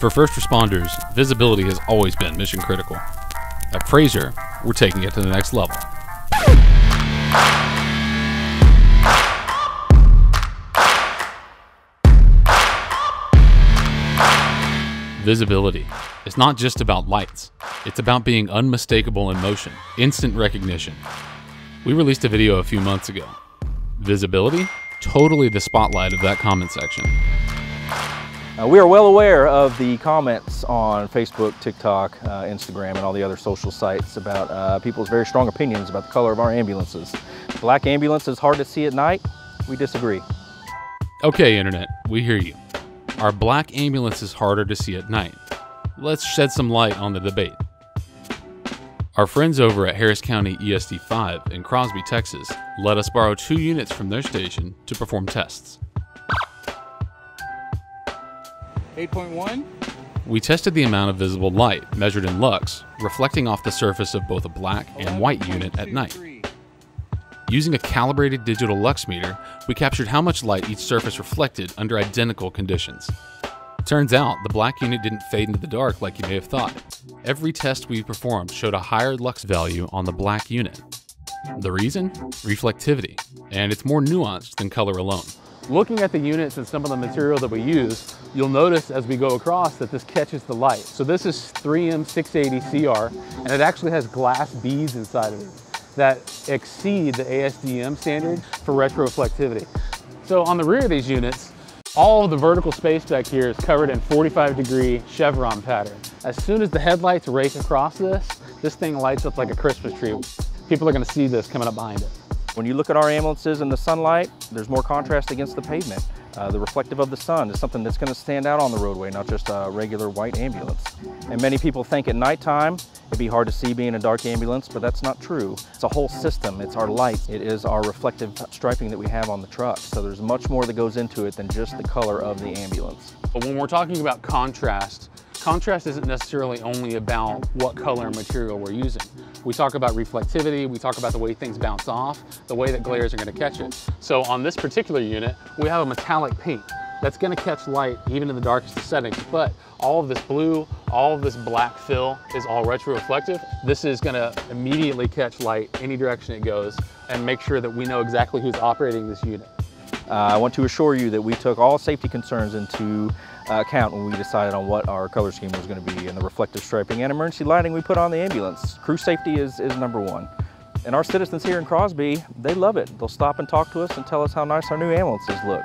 For first responders, visibility has always been mission critical. At Frazer, we're taking it to the next level. Visibility. It's not just about lights, it's about being unmistakable in motion, instant recognition. We released a video a few months ago. Visibility? Totally the spotlight of that comment section. Uh, we are well aware of the comments on Facebook, TikTok, uh, Instagram, and all the other social sites about uh, people's very strong opinions about the color of our ambulances. Black ambulance is hard to see at night. We disagree. Okay, Internet, we hear you. Are black ambulances harder to see at night? Let's shed some light on the debate. Our friends over at Harris County ESD 5 in Crosby, Texas, let us borrow two units from their station to perform tests. 8.1? We tested the amount of visible light, measured in lux, reflecting off the surface of both a black and white unit at night. Using a calibrated digital lux meter, we captured how much light each surface reflected under identical conditions. Turns out, the black unit didn't fade into the dark like you may have thought. Every test we performed showed a higher lux value on the black unit. The reason? Reflectivity, and it's more nuanced than color alone. Looking at the units and some of the material that we use, you'll notice as we go across that this catches the light. So this is 3M 680 CR, and it actually has glass beads inside of it that exceed the ASTM standard for retroreflectivity. So on the rear of these units, all of the vertical space back here is covered in 45 degree chevron pattern. As soon as the headlights rake across this, this thing lights up like a Christmas tree. People are gonna see this coming up behind it. When you look at our ambulances in the sunlight, there's more contrast against the pavement. Uh, the reflective of the sun is something that's going to stand out on the roadway, not just a regular white ambulance. And many people think at nighttime it'd be hard to see being a dark ambulance, but that's not true. It's a whole system. It's our lights. It is our reflective striping that we have on the truck. So there's much more that goes into it than just the color of the ambulance. But when we're talking about contrast, Contrast isn't necessarily only about what color and material we're using. We talk about reflectivity, we talk about the way things bounce off, the way that glares are gonna catch it. So on this particular unit, we have a metallic paint that's gonna catch light even in the darkest settings, but all of this blue, all of this black fill is all retroreflective. This is gonna immediately catch light any direction it goes and make sure that we know exactly who's operating this unit. Uh, I want to assure you that we took all safety concerns into uh, account when we decided on what our color scheme was going to be and the reflective striping and emergency lighting we put on the ambulance. Crew safety is, is number one. And our citizens here in Crosby, they love it. They'll stop and talk to us and tell us how nice our new ambulances look.